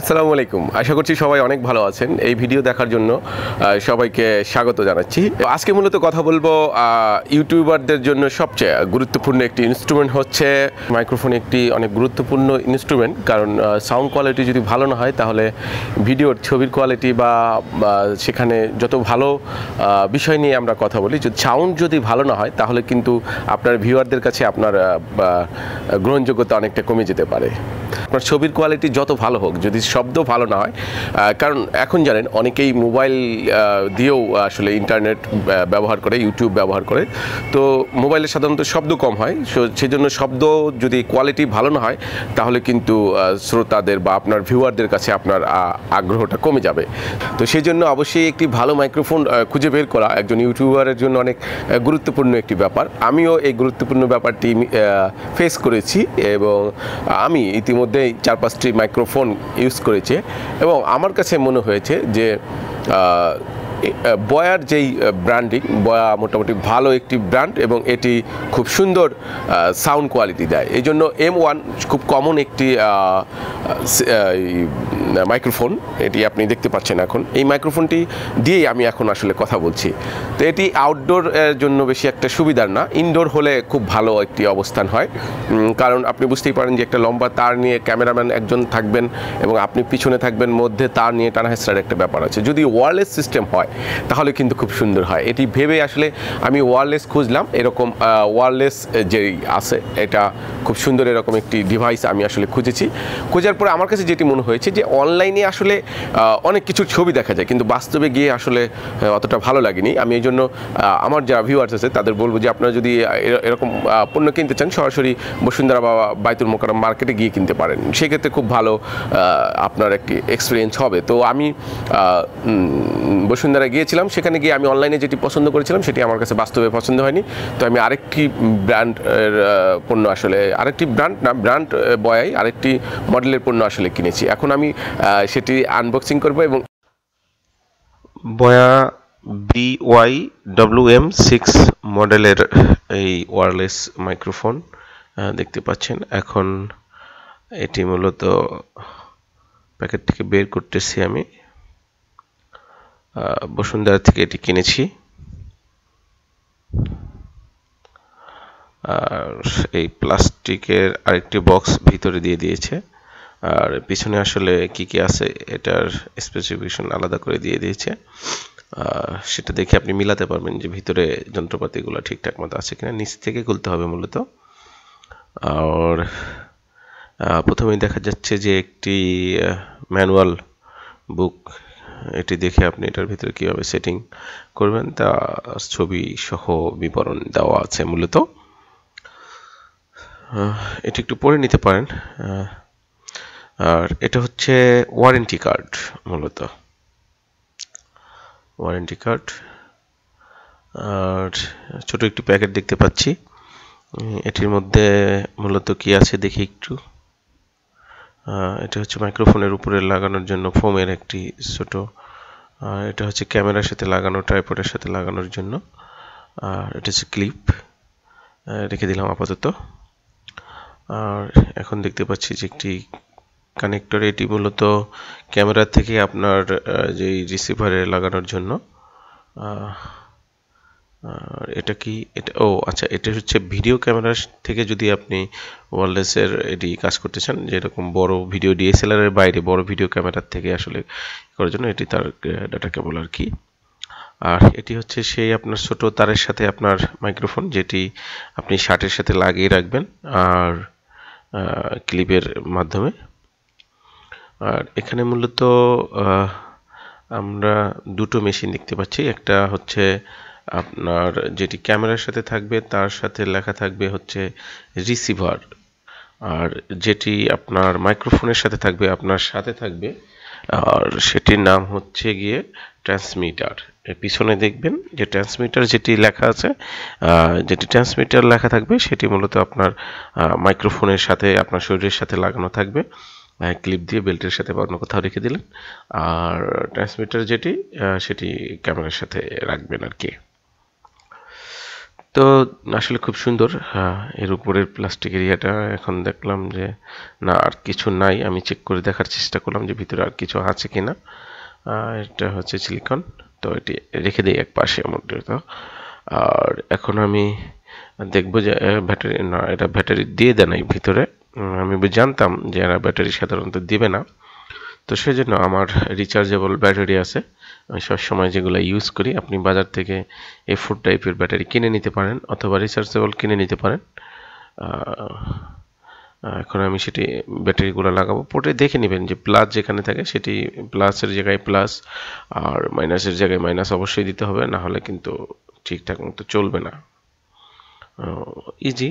আসসালামু আলাইকুম। আশা করছি সবাই অনেক ভালো আছেন। এই ভিডিও দেখার জন্য সবাইকে স্বাগত জানাচ্ছি। আজকে মূলত কথা বলব ইউটিউবারদের জন্য সবচেয়ে গুরুত্বপূর্ণ একটি ইনস্ট্রুমেন্ট হচ্ছে মাইক্রোফোন একটি অনেক গুরুত্বপূর্ণ ইনস্ট্রুমেন্ট কারণ সাউন্ড কোয়ালিটি যদি ভালো না হয়, তাহলে ভিডিওর ছবির কোয়ালিটি বা সেখানে যত ভালো বিষয় নিয়ে আমরা কথা বলি, যদি সাউন্ড যদি ভালো না হয়, তাহলে কিন্তু আপনার ভিউয়ারদের কাছে আপনার গ্রহণযোগ্যতা অনেকটা কমে যেতে পারে। আপনার ছবির কোয়ালিটি যত ভালো হোক, যদি শব্দ ভালো না হয়। কারণ এখন জানেন অনেকেই মোবাইল দিয়েও আসলে ইন্টারনেট ব্যবহার করে ইউটিউব ব্যবহার করে। তো মোবাইলে সাধারণত শব্দ কম হয়। সেজন্য শব্দ যদি কোয়ালিটি ভালো না হয়, তাহলে কিন্তু শ্রোতাদের বা আপনার ভিউয়ারদের কাছে আপনার আগ্রহটা কমে যাবে। তো সেই জন্য অবশ্যই একটি ভালো মাইক্রোফোন খুঁজে বের করা একজন ইউটিউবারের জন্য অনেক গুরুত্বপূর্ণ একটি ব্যাপার। আমিও এই গুরুত্বপূর্ণ ব্যাপারটি ফেস করেছি এবং আমি ইতিমধ্যেই চার পাঁচটি মাইক্রোফোন ইউজ করেছি এবং আমার কাছে মনে হয়েছে যে বয়ার যেই ব্র্যান্ডিং বয়া মোটামুটি ভালো একটি ব্র্যান্ড এবং এটি খুব সুন্দর সাউন্ড কোয়ালিটি দেয়। এই জন্য এম ওয়ান খুব কমন একটি মাইক্রোফোন এটি আপনি দেখতে পাচ্ছেন এখন। এই মাইক্রোফোনটি দিয়েই আমি এখন আসলে কথা বলছি। তো এটি আউটডোর জন্য বেশি একটা সুবিধার না ইনডোর হলে খুব ভালো একটি অবস্থান হয়। কারণ আপনি বুঝতেই পারেন যে একটা লম্বা তার নিয়ে ক্যামেরাম্যান একজন থাকবেন এবং আপনি পিছনে থাকবেন, মধ্যে তার নিয়ে টানা হেঁচড়ার একটা ব্যাপার আছে। যদি ওয়্যারলেস সিস্টেম হয় তাহলে কিন্তু খুব সুন্দর হয়। এটি ভেবে আসলে আমি ওয়ারলেস খুঁজলাম। এরকম ওয়ারলেস যেই আছে এটা খুব সুন্দর এরকম একটি ডিভাইস আমি আসলে খুঁজেছি। খোঁজার পরে আমার কাছে যেটি মনে হয়েছে যে অনলাইনে আসলে অনেক কিছু ছবি দেখা যায়। কিন্তু বাস্তবে গিয়ে আসলে অতটা ভালো লাগেনি। আমি এই জন্য আমার যারা ভিউয়ার্স আছে তাদের বলব যে আপনারা যদি এরকম পণ্য কিনতে চান সরাসরি বসুন্ধরা বা বাইতুল মোকারম মার্কেটে গিয়ে কিনতে পারেন। সেক্ষেত্রে খুব ভালো আপনার একটি এক্সপিরিয়েন্স হবে। তো আমি আহ, বসুন্ধরা গিয়েছিলাম, সেখানে গিয়ে আমি অনলাইনে যেটি পছন্দ করেছিলাম, সেটি আমার কাছে বাস্তবে পছন্দ হয়নি। তো আমি আরেকটি ব্র্যান্ডের পণ্য আসলে, আরেকটি ব্র্যান্ড না ব্র্যান্ড বয়াই, আরেকটি মডেলের পণ্য আসলে কিনেছি। এখন আমি সেটি আনবক্সিং করব এবং Boya B Y W M six মডেলের এই ওয়ারলেস মাইক্রোফোন দেখতে পাচ্ছেন। এখন এটি মূলত প্যাকেট থেকে বের করতেছি আমি। বসুন্ধরা থেকে এটি কিনেছি। আর এই প্লাস্টিকের আরেকটি বক্স ভিতরে দিয়ে দিয়েছে। আর পিছনে আসলে কি কি আছে, এটার স্পেসিফিকেশন আলাদা করে দিয়ে দিয়েছে। সেটা দেখে আপনি মিলাতে পারবেন যে ভিতরে যন্ত্রপাতিগুলো ঠিকঠাক মতো আছে কিনা। নিচ থেকে খুলতে হবে মূলত। আর প্রথমেই দেখা যাচ্ছে যে একটি ম্যানুয়াল বুক এটি দেখে আপনি এটার ভিতরে কীভাবে সেটিং করবেন, তা ছবি সহ বিবরণ দেওয়া আছে মূলত। এটি একটু পড়ে নিতে পারেন। আর এটা হচ্ছে ওয়ারেন্টি কার্ড মূলত। ওয়ারেন্টি কার্ড আর ছোট একটি প্যাকেট দেখতে পাচ্ছি। এটির মধ্যে মূলত কি আছে দেখি একটু। এটা হচ্ছে মাইক্রোফোনের উপরে লাগানোর জন্য ফোমের একটি ছোট এটা হচ্ছে ক্যামেরার সাথে লাগানো ট্রাইপডের সাথে লাগানোর জন্য। আর এটা হচ্ছে ক্লিপ রেখে দিলাম আপাতত। আর এখন দেখতে পাচ্ছি যে একটি কানেক্টর এটি মূলত ক্যামেরা থেকে আপনার যেই রিসিভারে লাগানোর জন্য। আর এটা কি, এটা, ও আচ্ছা এটা হচ্ছে ভিডিও ক্যামেরা থেকে যদি আপনি ওয়ারলেসের এটি কাজ করতে চান, যেরকম বড় ভিডিও ডিএসএলআর এর বাইরে বড় ভিডিও ক্যামেরার থেকে আসলে করার জন্য এটি তার ডাটা কেবল আর কি। আর এটি হচ্ছে সেই আপনার ছোট তারের সাথে আপনার মাইক্রোফোন যেটি আপনি শার্টের সাথে লাগিয়ে রাখবেন আর ক্লিপের মাধ্যমে। আর এখানে মূলত আমরা দুটো মেশিন দেখতে পাচ্ছি, একটা হচ্ছে আপনার যেটি ক্যামেরার সাথে থাকবে, তার সাথে লেখা থাকবে হচ্ছে রিসিভার। আর যেটি আপনার মাইক্রোফোনের সাথে থাকবে, আপনার সাথে থাকবে, আর সেটির নাম হচ্ছে গিয়ে ট্রান্সমিটার। পিছনে দেখবেন যে ট্রান্সমিটার যেটি লেখা আছে যেটি ট্রান্সমিটার লেখা থাকবে, সেটি মূলত আপনার মাইক্রোফোনের সাথে, আপনার শরীরের সাথে লাগানো থাকবে। ক্লিপ দিয়ে বেল্টের সাথে বা অন্য কোথাও রেখে দিলেন। আর ট্রান্সমিটার যেটি সেটি ক্যামেরার সাথে রাখবেন আর কি। তো আসলে খুব সুন্দর হ্যাঁ, এর উপরের প্লাস্টিক এরিয়াটা এখন দেখলাম যে না আর কিছু নাই। আমি চেক করে দেখার চেষ্টা করলাম যে ভিতরে আর কিছু আছে কিনা। আহ, এটা হচ্ছে সিলিকন তো এটি রেখে দিই এক পাশে তো। আর এখন আমি দেখব যে ব্যাটারি না এটা ব্যাটারি দিয়ে দেয় নাই ভিতরে। আমি জানতাম যে এরা ব্যাটারি সাধারণত দিবে না। তো সেজন্য আমার রিচার্জেবল ব্যাটারি আছে। আমি সবসময় যেগুলো ইউজ করি, আপনি বাজার থেকে এ ফোর টাইপের ব্যাটারি কিনে নিতে পারেন অথবা রিচার্জেবল কিনে নিতে পারেন। এখন আমি সেটি ব্যাটারিগুলো লাগাবো। পরে দেখে নেবেন যে প্লাস যেখানে থাকে সেটি প্লাসের জায়গায় প্লাস আর মাইনাসের জায়গায় মাইনাস অবশ্যই দিতে হবে, না হলে কিন্তু ঠিকঠাক মতো চলবে না। ইজি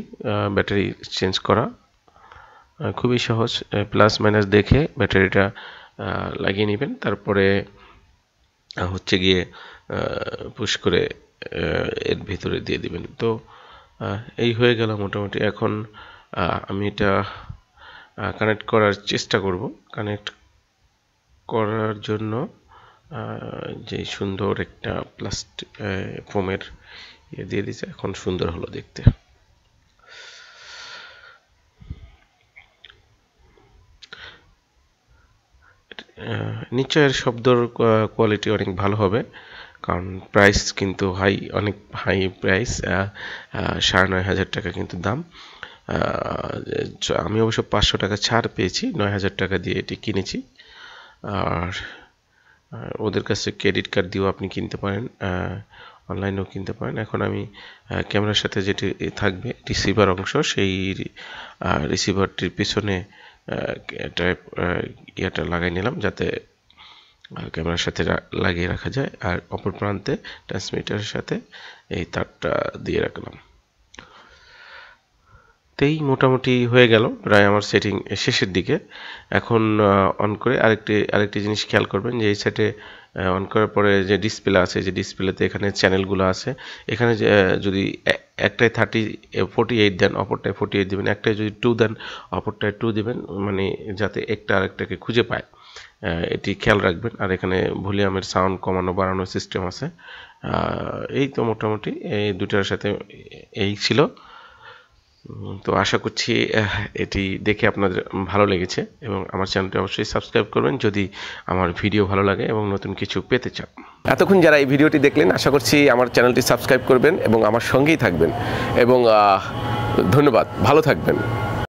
ব্যাটারি চেঞ্জ করা। খুবই সহজ প্লাস মাইনাস দেখে ব্যাটারিটা লাগিয়ে নেবেন। তারপরে হচ্ছে গিয়ে পুশ করে এর ভিতরে দিয়ে দিবেন। তো এই হয়ে গেল মোটামুটি। এখন আমি এটা কানেক্ট করার চেষ্টা করব। কানেক্ট করার জন্য যে সুন্দর একটা প্লাস্টিক ফোমের ইয়ে দিয়ে দিয়েছে। এখন সুন্দর হলো দেখতে। নিশ্চয়ের শব্দর কোয়ালিটি অনেক ভালো হবে, কারণ প্রাইস কিন্তু হাই অনেক হাই প্রাইস সাড়ে নয় হাজার টাকা কিন্তু দাম। আমি অবশ্য পাঁচশো টাকা ছাড় পেয়েছি, নয় হাজার টাকা দিয়ে এটি কিনেছি। আর ওদের কাছে ক্রেডিট কার্ড দিয়েও আপনি কিনতে পারেন অনলাইনেও কিনতে পারেন। এখন আমি ক্যামেরার সাথে যেটি থাকবে রিসিভার অংশ, সেই রিসিভারটির পিছনে এটা ইয়েটা লাগাই নিলাম যাতে ক্যামেরার সাথে লাগিয়ে রাখা যায়। আর অপর প্রান্তে ট্রান্সমিটারের সাথে এই তারটা দিয়ে রাখলাম। তেই মোটামুটি হয়ে গেল। প্রায় আমার সেটিং শেষের দিকে। এখন অন করে আরেকটি আরেকটি জিনিস খেয়াল করবেন যে এই সেটে অন করার পরে যে ডিসপ্লে আছে, যে ডিসপ্লেতে এখানে চ্যানেলগুলো আছে, এখানে যদি এ- একটায় থার্টি ফোর্টি এইট দেন, অপরটায় ফোর্টি এইট দেবেন একটাই যদি টু দেন, অপরটায় টু দেবেন মানে যাতে একটা আরেকটাকে খুঁজে পায়। এটি খেয়াল রাখবেন। আর এখানে ভলিউমের সাউন্ড কমানো, বাড়ানোর সিস্টেম আছে। এই তো মোটামুটি এই দুটার সাথে এই ছিল। তো আশা করছি এটি দেখে আপনাদের ভালো লেগেছে এবং আমার চ্যানেলটি অবশ্যই সাবস্ক্রাইব করবেন যদি আমার ভিডিও ভালো লাগে এবং নতুন কিছু পেতে চান। এতক্ষণ যারা এই ভিডিওটি দেখলেন, আশা করছি আমার চ্যানেলটি সাবস্ক্রাইব করবেন এবং আমার সঙ্গেই থাকবেন এবং ধন্যবাদ। ভালো থাকবেন।